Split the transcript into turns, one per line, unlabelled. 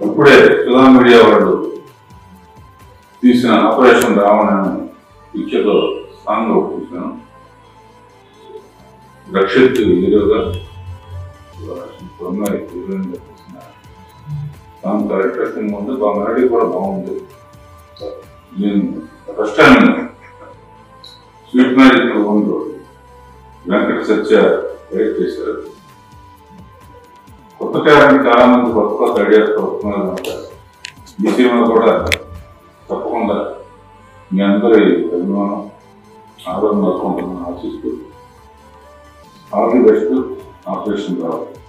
అప్పుడే సుధా మీడియా వాళ్ళు తీసిన ఆపరేషన్ రావణ పిక్చర్లో సాంగ్ ఒకటి చూసాను రక్షిత్ హీరోగా అమ్మాయి హీరోయిన్గా సాంగ్ కరెక్టర్ సినిమా ఉంది ఆ మెలడీ కూడా బాగుంది. నేను ఫస్ట్ టైం స్వీట్ మ్యాజిక్ ఉంది వెంకట సత్య డైరెక్ట్ చేశారు. కొత్త టాలెంట్ చాలా మంది కొత్త ఐడియాస్ వస్తున్నారు కనుక ఈ కూడా తప్పకుండా మీ అందరి అభిమానం ఆరోగ్యం అనుకుంటున్నాను ఆశిస్తూ. All the best. ఆపరేషన్ రావాలి